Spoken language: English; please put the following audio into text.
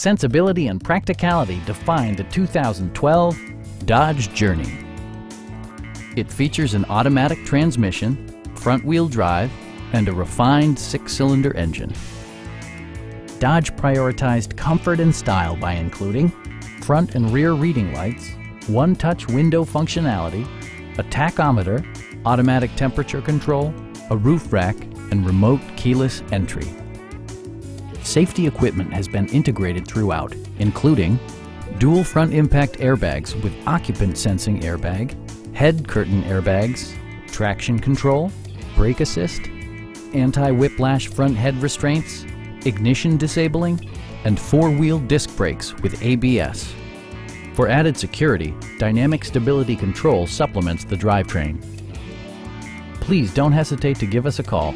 sensibility and practicality define the 2012 Dodge Journey. It features an automatic transmission, front-wheel drive, and a refined six-cylinder engine. Dodge prioritized comfort and style by including front and rear reading lights, one-touch window functionality, a tachometer, automatic temperature control, a roof rack, and remote keyless entry. Safety equipment has been integrated throughout, including dual front impact airbags with occupant sensing airbag, head curtain airbags, traction control, brake assist, anti-whiplash front head restraints, ignition disabling, and four-wheel disc brakes with ABS. For added security, Dynamic Stability Control supplements the drivetrain. Please don't hesitate to give us a call